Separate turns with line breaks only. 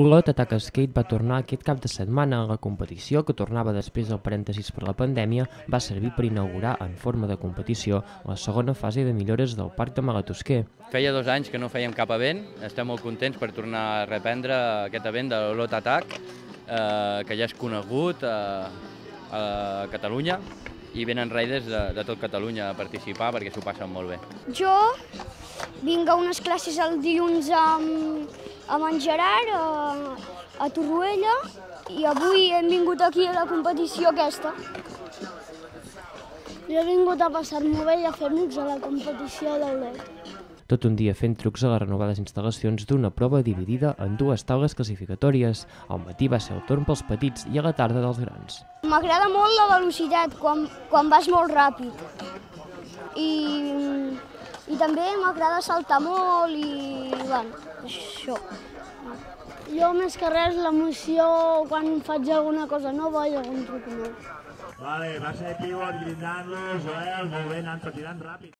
Olot Attack Skate va tornar aquest cap de setmana. La competició, que tornava després del parèntesis per la pandèmia, va servir per inaugurar en forma de competició la segona fase de millores del Parc de Magatosquer.
Feia dos anys que no fèiem cap event, estem molt contents per tornar a reprendre aquest event de l'Olot Attack, eh, que ja és conegut a, a Catalunya, i venen riders de, de tot Catalunya a participar perquè s'ho passen molt bé.
Jo vinc a unes classes el dilluns amb, amb en Gerard a, a Torroella i avui hem vingut aquí a la competició aquesta. Jo he vingut a passar-m'ho bé i a fer amics a la competició d'Olot.
Tot un dia fent trucs a les renovades instal·lacions d'una prova dividida en dues taules classificatòries. Al matí va ser el torn pels petits i a la tarda dels grans.
M'agrada molt la velocitat, quan, quan vas molt ràpid. I, i també m'agrada saltar molt i, bueno, això. Jo més que res l'emoció quan faig alguna cosa nova i algun truc nou.
Vale, va ser pivot grindant-lo, Joel, molt bé, anant tirant ràpid.